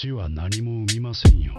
死は何も生みませんよ。